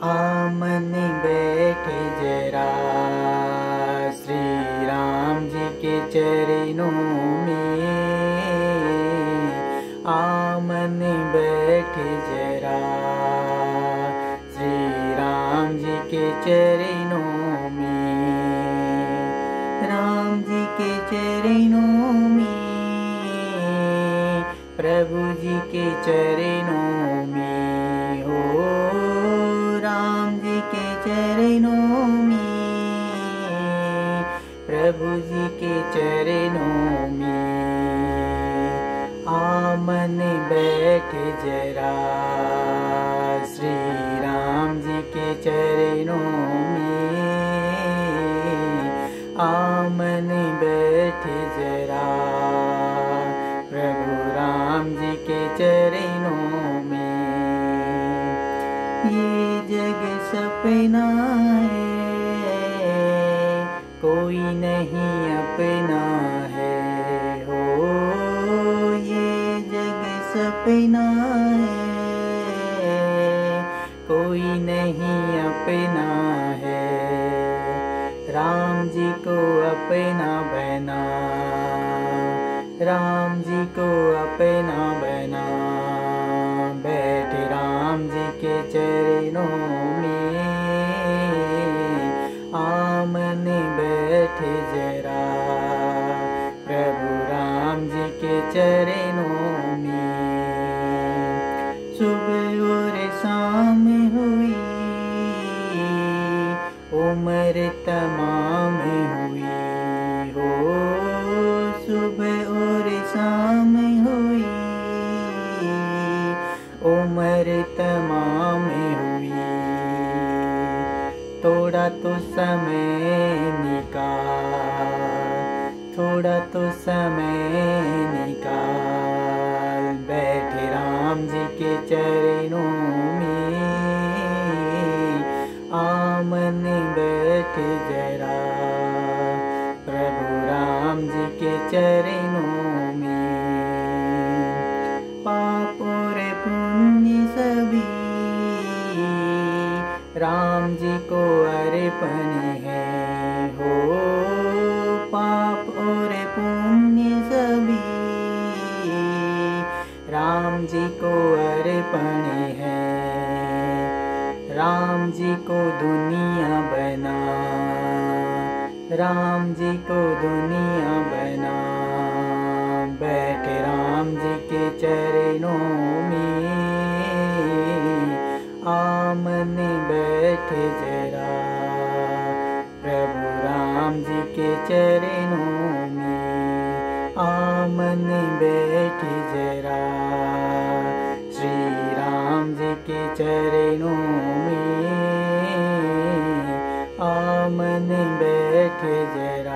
آمن بیٹھے جرا۔ شری رام جی کے چرنوں میں آمن بیٹھے جرا۔ شری رام جی کے چرنوں میں، رام جی کے چرنوں میں، پربھو جی کے چرنوں میں، ہو پربھو جی کے چرنوں میں۔ آمن بیٹھ جرا۔ شری رام جی کے چرنوں میں۔ آمن بیٹھ جرا۔ پربھو رام جی کے چرنوں میں۔ یہ جگ سپنا ہے۔ کوئی نہیں اپنا ہے۔ ہو، یہ جگ سپنا ہے۔ کوئی نہیں اپنا ہے۔ رام جی کو اپنا بنا۔ رام جی کو اپنا بنا۔ بیٹھ رام جی کے چرنوں عمر تمام ہوئی ہو، صبح اور شام ہوئی۔ عمر تمام ہوئی۔ تھوڑا تو سمے نکال، تھوڑا تو سمے نکال۔ بیٹھ رام جی کے چرنوں میں آمن بیٹھ جرا پربھو رام جی کے چرنوں میں۔ پاپ اور پنیہ سبھی رام جی کو ارپن ہے۔ ہو پاپ اور پنیہ سبھی رام جی کو ارپن ہے۔ رام جی کو دنیا بنا رام جی کو دنیا بنا بیٹھ رام جی کے چرنوں میں آمن بیٹھ جرا پربھو رام جی کے چرنوں میں آمن بیٹھ جرا شری رام جی کے چرنوں بیٹھ